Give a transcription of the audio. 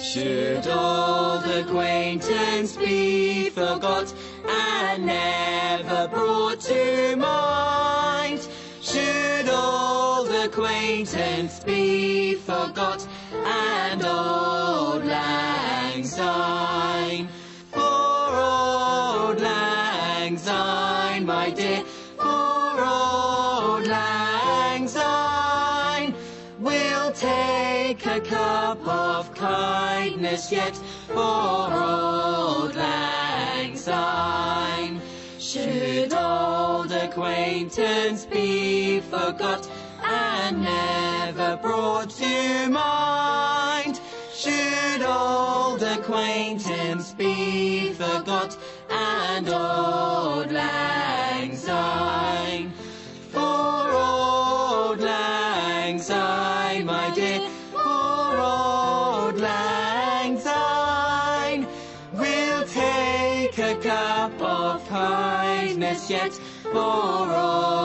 Should old acquaintance be forgot and never brought to mind? Should old acquaintance be forgot and auld lang syne? For auld lang syne, my dear, a cup of kindness yet for auld lang syne. Should old acquaintance be forgot and never brought to mind? Should old acquaintance be forgot and auld lang syne? For auld lang syne, my dear, lang syne, we'll take a cup of kindness yet for lang